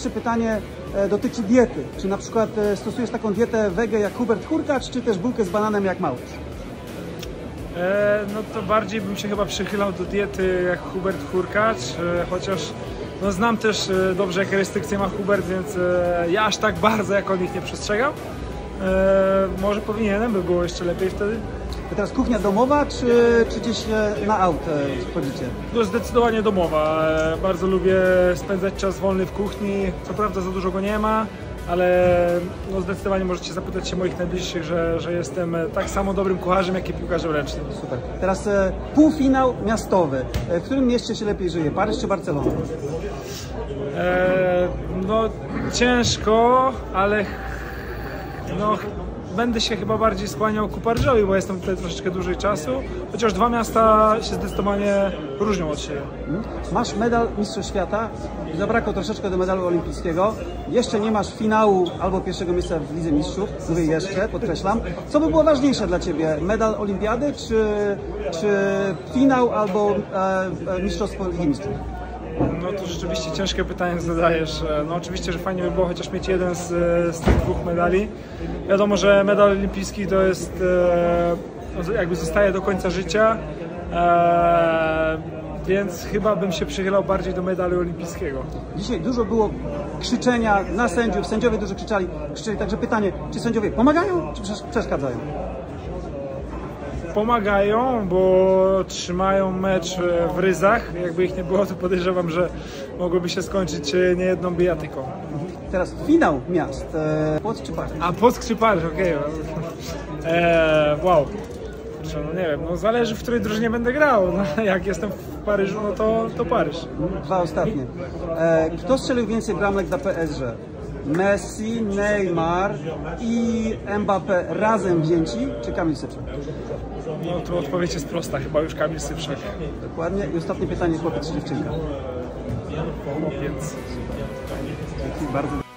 Pierwsze pytanie e, dotyczy diety. Czy na przykład e, stosujesz taką dietę wege jak Hubert Hurkacz, czy też bułkę z bananem jak Małysz? E, no to bardziej bym się chyba przychylał do diety jak Hubert Hurkacz, e, chociaż no znam też e, dobrze jakie restrykcje ma Hubert, więc ja aż tak bardzo jak on ich nie przestrzegam. Może powinienem, by było jeszcze lepiej wtedy. A teraz kuchnia domowa, czy, czy gdzieś e, na aut wchodzicie? No zdecydowanie domowa. E, Bardzo lubię spędzać czas wolny w kuchni. Co prawda za dużo go nie ma, ale no zdecydowanie możecie zapytać się moich najbliższych, że, że jestem e, tak samo dobrym kucharzem, jak i piłkarzem ręcznym. Super. Teraz e, półfinał miastowy. E, w którym mieście się lepiej żyje? Paryż czy Barcelona? E, no ciężko, ale no, będę się chyba bardziej skłaniał ku Paryżowi, bo jestem tutaj troszeczkę dłużej czasu. Chociaż dwa miasta się zdecydowanie różnią od siebie. Mhm. Masz medal Mistrzostw Świata, zabrakło troszeczkę do medalu olimpijskiego. Jeszcze nie masz finału albo pierwszego miejsca w Lidze Mistrzów, mówię jeszcze, podkreślam. Co by było ważniejsze dla Ciebie? Medal olimpiady, czy, czy finał albo e, e, Mistrzostwo Ligi Mistrzów? No to rzeczywiście ciężkie pytanie zadajesz. No oczywiście, że fajnie by było chociaż mieć jeden z, z tych dwóch medali. Wiadomo, że medal olimpijski to jest e, jakby zostaje do końca życia, e, więc chyba bym się przychylał bardziej do medalu olimpijskiego. Dzisiaj dużo było krzyczenia na sędziów, sędziowie dużo krzyczeli, krzyczeli. Także pytanie, czy sędziowie pomagają, czy przesz- przeszkadzają? Pomagają, bo trzymają mecz e, w ryzach. Jakby ich nie było, to podejrzewam, że mogłoby się skończyć e, niejedną bijatyką. Teraz finał miast. E? A Paryż, okej. Eee, wow. Kurczę, no nie wiem, no zależy w której drużynie będę grał. No, jak jestem w Paryżu, no to, to Paryż. Dwa ostatnie. E, kto strzelił więcej bramek dla PSG? Messi, Neymar i Mbappé razem wzięci, czy Kamil Syczek? No tu odpowiedź jest prosta, chyba już Kamil Syprzak. Dokładnie. I ostatnie pytanie, chłopiec czy dziewczynka? Więc Dzięki bardzo.